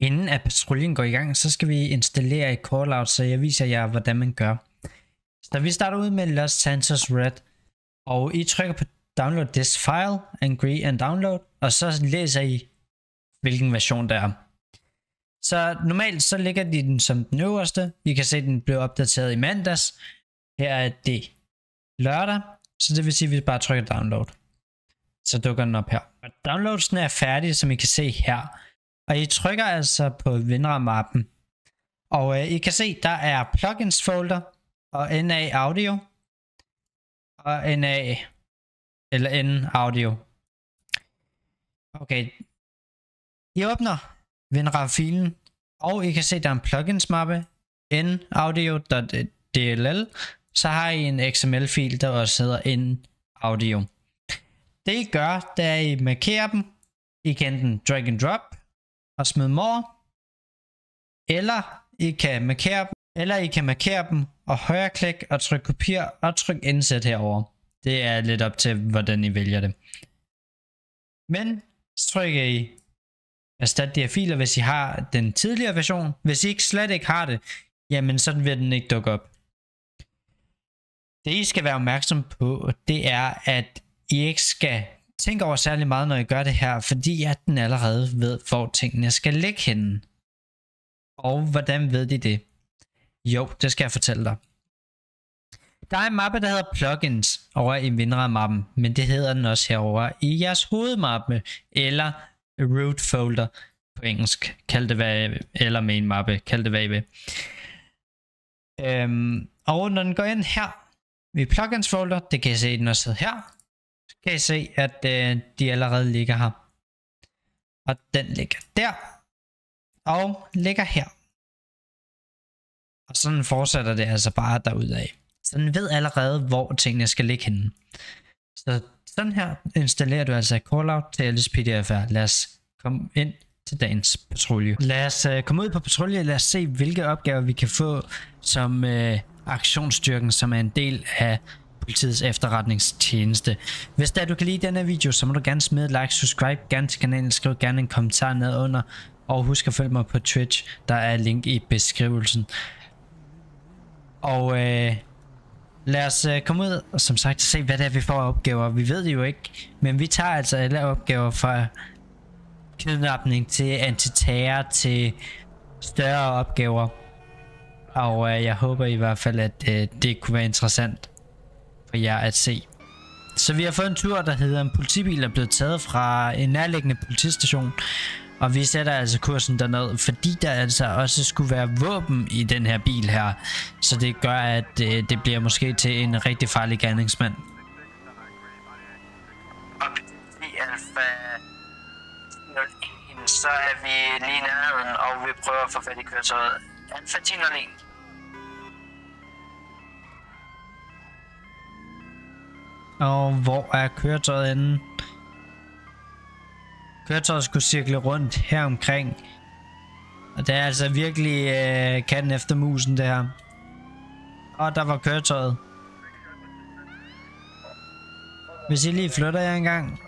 Inden at patruljen går i gang, så skal vi installere et callout, så jeg viser jer, hvordan man gør. Så vi starter ud med Los Santos Red, og I trykker på download this file, agree and download, og så læser I, hvilken version der er. Så normalt så ligger de den som den øverste. I kan se, at den blev opdateret i mandags. Her er det lørdag, så det vil sige, at vi bare trykker download. Så dukker den op her. Og downloadsen er færdig, som I kan se her. Og I trykker altså på WinRAR-mappen. Og øh, I kan se, der er plugins folder og NA Audio og NA eller N Audio. Okay. I åbner WinRAR-filen, og I kan se, der er en plugins mappe, n-audio.dll, så har I en XML-fil, der også hedder n-audio. Det I gør, det er, at I markerer dem. I kan den drag and drop og smide more, eller I kan markere dem, eller I kan markere dem og højreklik og tryk kopier og tryk indsæt herover. Det er lidt op til, hvordan I vælger det. Men så trykker I erstat de her filer, hvis I har den tidligere version. Hvis I ikke slet ikke har det, jamen så vil den ikke dukke op. Det I skal være opmærksom på, det er, at I ikke skal tænke over særlig meget, når I gør det her, fordi at den allerede ved, hvor tingene skal ligge henne. Og hvordan ved de det? Jo, det skal jeg fortælle dig. Der er en mappe, der hedder plugins over i WinRAR-mappen, men det hedder den også herover i jeres hovedmappe, eller root folder på engelsk. Kald det hvad, eller main mappe, kald det hvad I vil. Øhm, og når den går ind her, i plugins folder, det kan I se, den også her, så kan I se, at øh, de allerede ligger her. Og den ligger der, og ligger her. Og sådan fortsætter det altså bare derudad. Så den ved allerede, hvor tingene skal ligge henne. Så sådan her installerer du altså callout til LSPDFR. Lad os komme ind til dagens patrulje. Lad os øh, komme ud på patrulje, lad os se, hvilke opgaver vi kan få som øh, aktionsstyrken, som er en del af politiets efterretningstjeneste. Hvis da du kan lide denne video, så må du gerne smide et like, subscribe gerne til kanalen, skriv gerne en kommentar ned under, og husk at følge mig på Twitch, der er link i beskrivelsen. Og øh, lad os øh, komme ud og som sagt se, hvad det er, vi får opgaver. Vi ved det jo ikke, men vi tager altså alle opgaver fra kidnapning til antiterror til større opgaver. Og øh, jeg håber i hvert fald, at øh, det kunne være interessant for jer at se. Så vi har fået en tur, der hedder en politibil er blevet taget fra en nærliggende politistation. Og vi sætter altså kursen derned, fordi der altså også skulle være våben i den her bil her. Så det gør, at øh, det bliver måske til en rigtig farlig gerningsmand. så er vi lige nærheden, og vi prøver at få fat i køretøjet. Alfa 1001. Og hvor er køretøjet henne? Køretøjet skulle cirkle rundt her omkring. Og det er altså virkelig øh, katten efter musen det her. Og der var køretøjet. Hvis I lige flytter jer engang.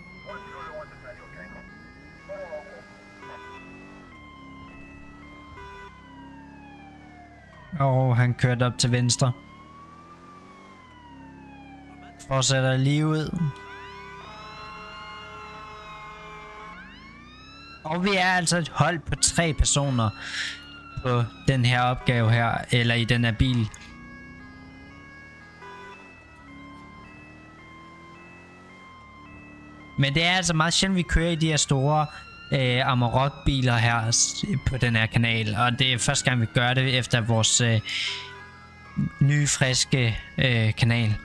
Og han kørte op til venstre. Fortsætter lige ud. Og vi er altså et hold på tre personer på den her opgave her, eller i den her bil. Men det er altså meget sjældent, vi kører i de her store øh, Amarok-biler her på den her kanal. Og det er første gang, vi gør det efter vores øh, nye, friske øh, kanal.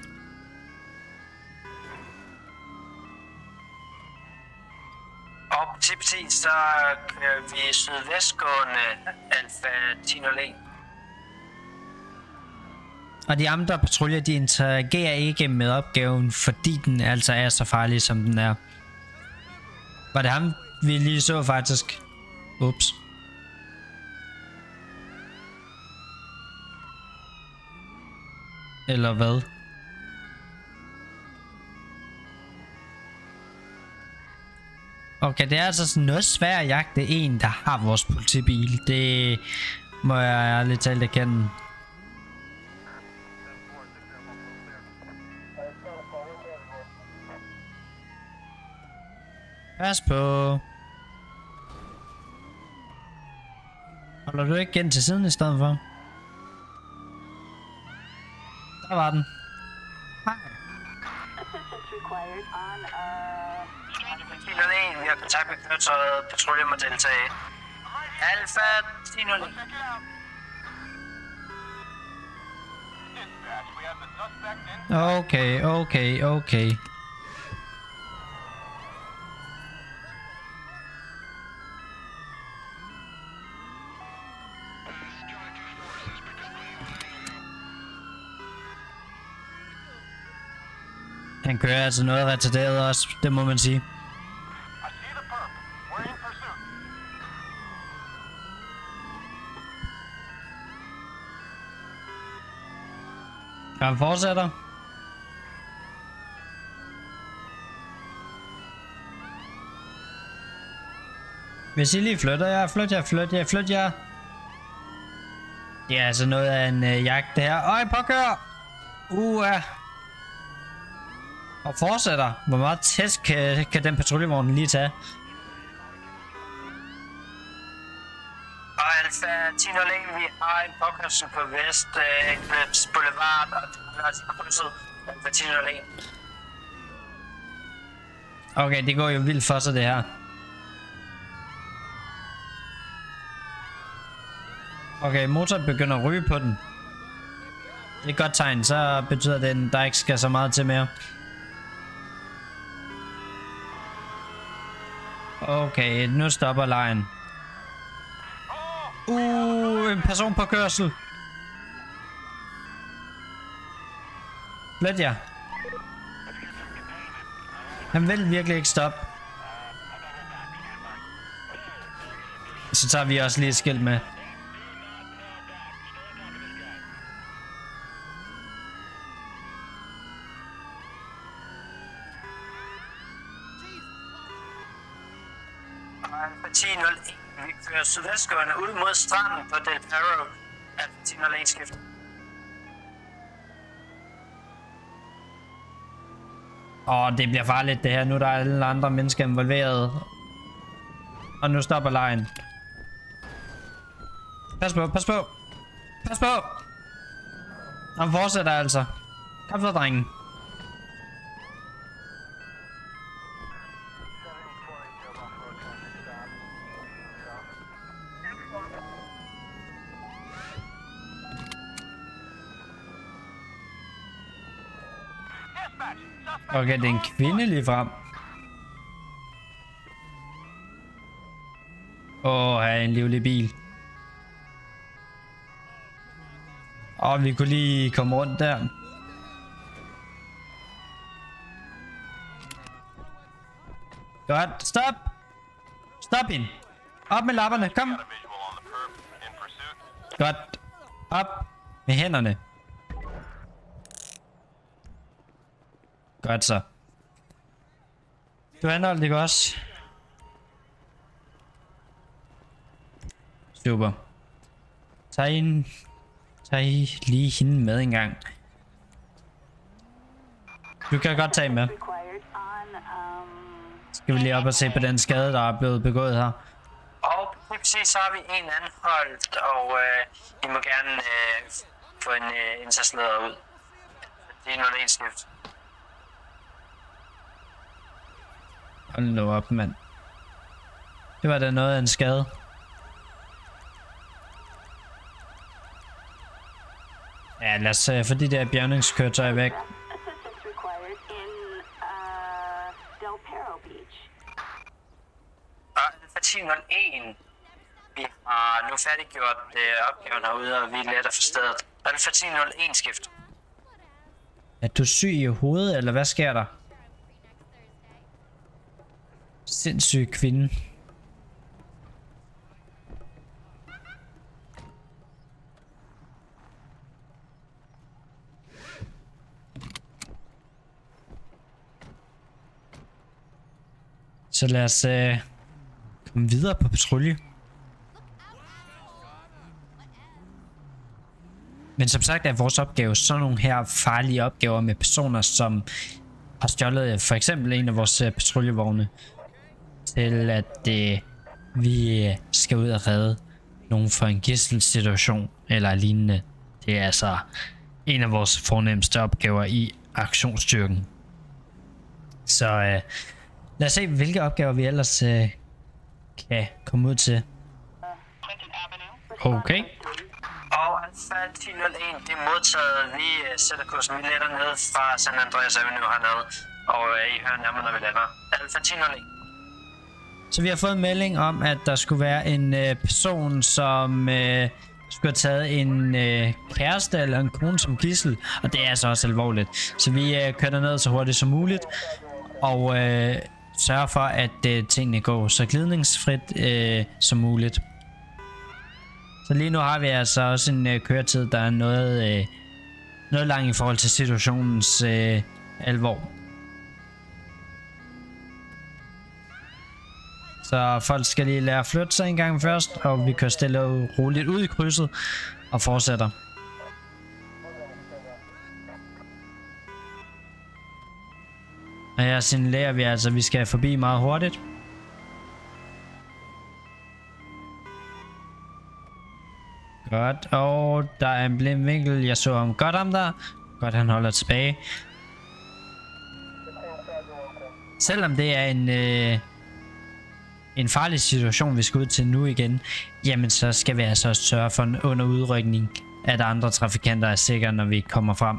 Og så kører vi sydvestgående Alfa 1001. Og de andre patruljer, de interagerer ikke med opgaven, fordi den altså er så farlig, som den er. Var det ham, vi lige så faktisk? Ups. Eller hvad? Okay, det er altså sådan noget svært at jagte en, der har vores politibil. Det må jeg ærligt talt erkende. Pas på. Holder du ikke igen til siden i stedet for? Der var den. Hej. 1001, vi har kontakt med køretøjet, patrulje må deltage. Alfa 1001. Okay, okay, okay. Han kører altså noget retarderet også, det må man sige. Han fortsætter. Hvis I lige flytter jer, flyt jer, flyt jer, flyt jer. Det er altså noget af en øh, jagt det her. Øj, påkør! Uh, og fortsætter. Hvor meget tæsk kan, kan den patruljevogn lige tage? Og Alfa 1001, vi har en påkørsel på Vest øh, Eclipse Boulevard, og det er altså krydset Alfa 1001. Okay, det går jo vildt for sig det her. Okay, motoren begynder at ryge på den. Det er et godt tegn, så betyder det, at der ikke skal så meget til mere. Okay, nu stopper lejen. Uh, en person på kørsel. Flyt jer. Han vil virkelig ikke stoppe. Så tager vi også lige et skilt med. Og Alfa 1001, fører sydvestgående ud mod stranden på Del Perro. Alfa 1001 Og Åh, det bliver farligt det her. Nu er der alle andre mennesker involveret. Og nu stopper lejen. Pas på, pas på. Pas på. Han fortsætter altså. Kom så, drengen. Okay, det er en kvinde lige frem. Åh, oh, her er en livlig bil. Og vi kunne lige komme rundt der. Godt, stop! Stop hende! Op med lapperne, kom! Godt. Op med hænderne. Godt så. Du anholdt ikke også? Super. Tag en... Tag lige hende med en gang. Du kan godt tage med. Skal vi lige op og se på den skade, der er blevet begået her. Og lige præcis så har vi en anholdt, og øh, I må gerne øh, få en øh, indsatsleder ud. Det er noget en skift. Hold nu op, mand. Det var da noget af en skade. Ja, lad os uh, få de der bjørningskøretøjer væk. in uh Del Perro Beach. Og Alfa 1001, vi har nu færdiggjort øh, opgaven herude, og vi er let at få stedet. Alfa 1001 skift. Er du syg i hovedet, eller hvad sker der? Sindssyg kvinde. Så lad os øh, komme videre på patrulje. Men som sagt er vores opgave sådan nogle her farlige opgaver med personer, som har stjålet øh, for eksempel en af vores øh, patruljevogne til at øh, vi øh, skal ud og redde nogen for en gisselsituation eller lignende. Det er altså en af vores fornemmeste opgaver i aktionsstyrken. Så øh, lad os se, hvilke opgaver vi ellers øh, kan komme ud til. Okay. Og Alfa 1001, det er modtaget. Vi øh, sætter kursen. Vi letter ned fra San Andreas Avenue hernede. Og øh, I hører nærmere, når vi lander. Alfa 1001. Så vi har fået en melding om, at der skulle være en øh, person, som øh, skulle have taget en øh, kæreste eller en kone som gissel. Og det er altså også alvorligt. Så vi øh, kører ned så hurtigt som muligt. Og øh, sørger for, at øh, tingene går så glidningsfrit øh, som muligt. Så lige nu har vi altså også en øh, køretid, der er noget, øh, noget lang i forhold til situationens øh, alvor. Så folk skal lige lære at flytte sig en gang først, og vi kører stille og roligt ud i krydset og fortsætter. Og her signalerer vi altså, at vi skal forbi meget hurtigt. Godt, og der er en blind vinkel. Jeg så ham godt om der. Godt, han holder tilbage. Selvom det er en, øh, en farlig situation, vi skal ud til nu igen, jamen så skal vi altså også sørge for en under udrykning, at andre trafikanter er sikre, når vi kommer frem.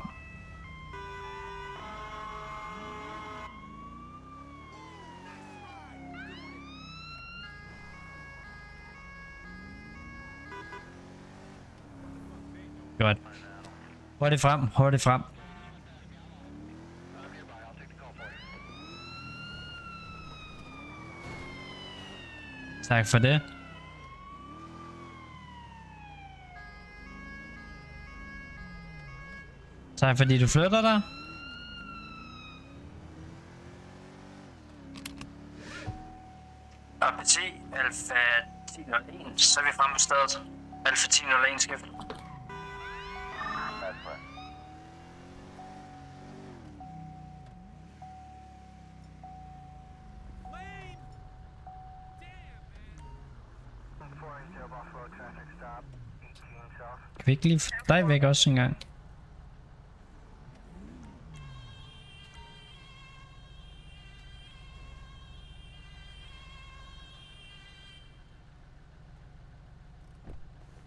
Godt. Hurtigt frem, hurtigt frem. Tak for det. Tak fordi du flytter dig. APT Alpha 1001, så er vi fremme på stedet. Alpha 1001 skift. Kan vi ikke lige få dig væk også en gang?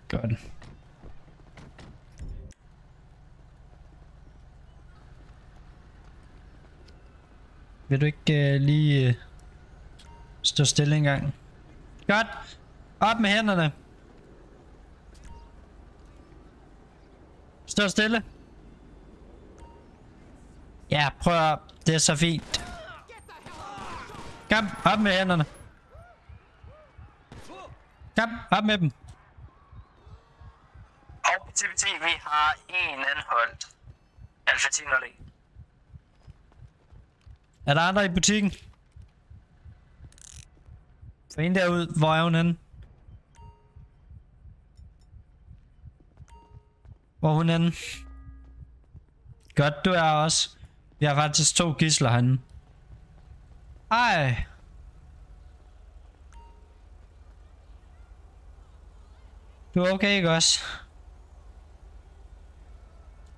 Godt. Vil du ikke uh, lige uh, stå stille en gang? Godt. Op med hænderne. Stå stille. Ja, prøv at... Det er så fint. Kom, op med hænderne. Kom, op med dem. Og vi har en anholdt. Alpha 1001. Er der andre i butikken? Få en derud. Hvor er hun henne? Hvor er hun henne? Godt, du er også. Vi har faktisk to gisler herinde. Ej. Du er okay, ikke også?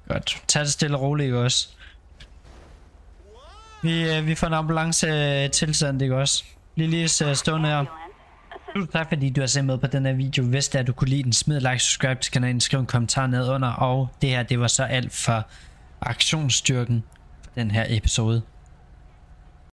Godt. Tag det stille og roligt, ikke også? Vi, øh, vi får en ambulance øh, tilsendt, ikke også? Lige lige øh, stående her. Tusind tak fordi du har set med på den her video. Hvis det er, du kunne lide den, smid like, subscribe til kanalen, skriv en kommentar ned under. Og det her, det var så alt for aktionsstyrken for den her episode.